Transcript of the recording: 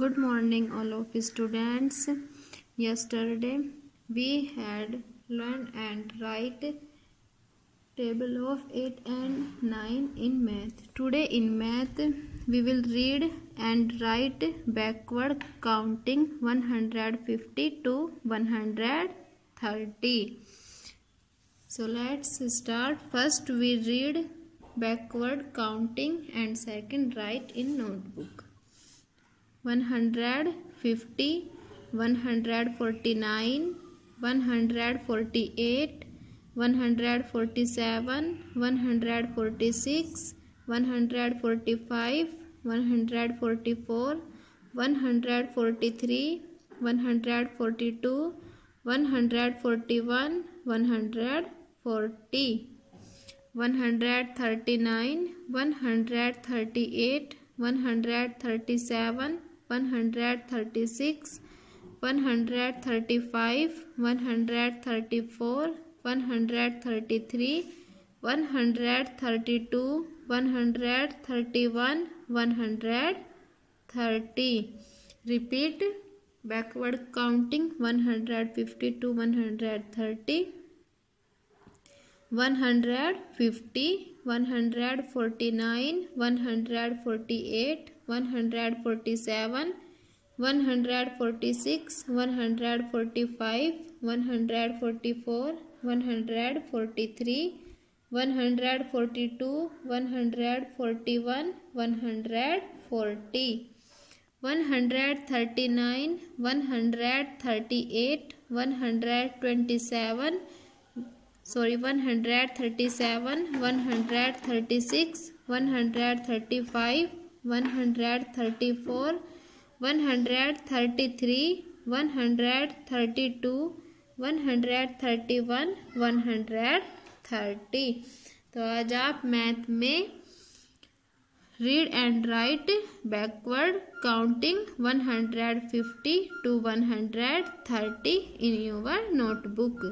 Good morning, all of students. Yesterday we had learned and write table of 8 and 9 in math. Today in math we will read and write backward counting 150 to 130. So let's start. First we read backward counting and second write in notebook. 150 149 148 147 146 145 144 143 142 141 140 139 138 137 136 135 134 133 132 131 130 repeat. Backward counting 150 to 130 150 149 148 147 146 145 144 143 142 141 140 139 138 127 sorry one hundred thirty seven one hundred thirty six one hundred thirty five one hundred thirty four one hundred thirty three one hundred thirty two one hundred thirty one one hundred thirty तो आज आप math में read and write backward counting 150 to 130 in your notebook